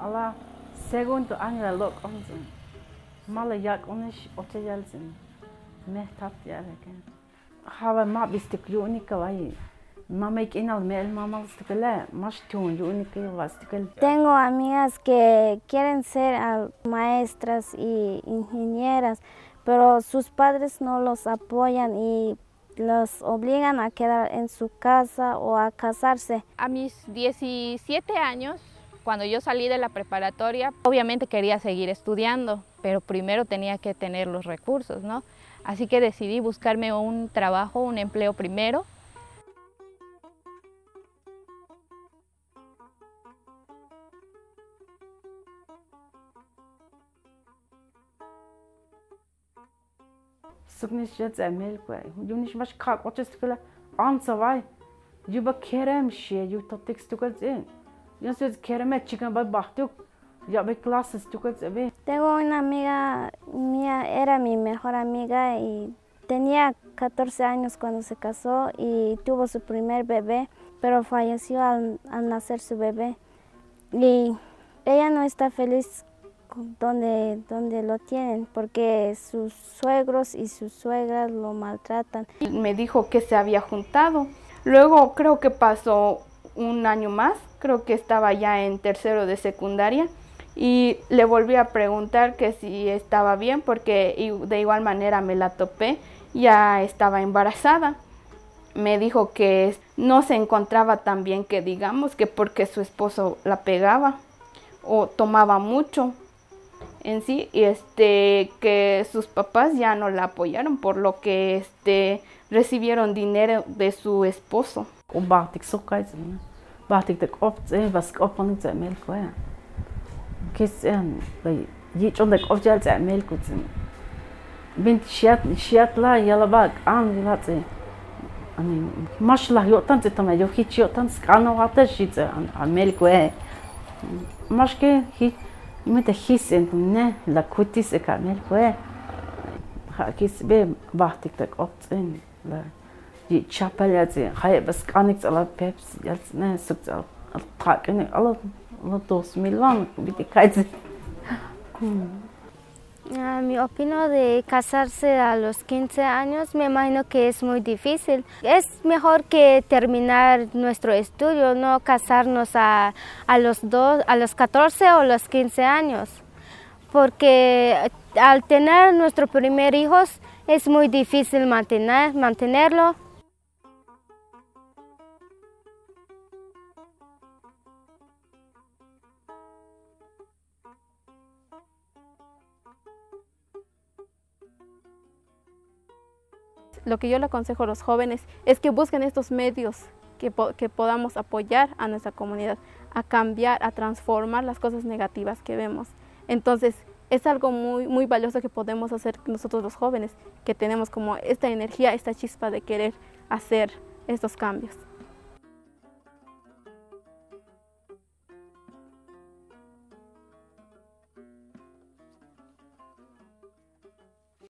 ala segundo año de loc onzin. Mala yak onish ochayalzin. Meh tap yareke. Hava ma bistik yunika vai. Mama ikinal mel mama stikele, mas tun yunika vastikel. Tengo amigas que quieren ser maestras y ingenieras, pero sus padres no los apoyan y los obligan a quedar en su casa o a casarse. A mis 17 años, cuando yo salí de la preparatoria, obviamente quería seguir estudiando, pero primero tenía que tener los recursos, ¿no? Así que decidí buscarme un trabajo, un empleo primero. Totik stukal zin. Yun se kerem chicken ba bahtuk. Ya ve clases tukal zebe. Tengo una amiga mía, era mi mejor amiga y tenía 14 años cuando se casó y tuvo su primer bebé, pero falleció al, al nacer su bebé. Y ella no está feliz donde, donde lo tienen, porque sus suegros y sus suegras lo maltratan. Me dijo que se había juntado. Luego creo que pasó un año más, creo que estaba ya en tercero de secundaria y le volví a preguntar que si estaba bien porque de igual manera me la topé, ya estaba embarazada. Me dijo que no se encontraba tan bien que digamos que porque su esposo la pegaba o tomaba mucho en sí y este que sus papás ya no la apoyaron por lo que este recibieron dinero de su esposo. og bare at jeg sukker i sine. Bare at jeg dek opp til, hva skal opp henne til mel for jeg. Kis en, da jeg ikke dek opp til til mel for jeg. Bint shiat, shiat la, yala bak, an, yala til. Ani, mashallah, jo tan til tamme, jo hit jo tan skano gata shit, an mel for jeg. Mashke, hit, imete his en, ne, la kutis ek an mel for jeg. Kis be, bare at jeg dek opp til, la. Suk al al tak ne ala ala dos mil van biti kaiz. A mi opinión de casarse a los 15 años, me imagino que es muy difícil. Es mejor que terminar nuestro estudio, no casarnos a, a, los, dos, a los 14 o los 15 años. Porque al tener nuestro primer hijo es muy difícil mantener, mantenerlo. Lo que yo le aconsejo a los jóvenes es que busquen estos medios que, que, podamos apoyar a nuestra comunidad, a cambiar, a transformar las cosas negativas que vemos. Entonces, es algo muy, muy valioso que podemos hacer nosotros los jóvenes, que tenemos como esta energía, esta chispa de querer hacer estos cambios.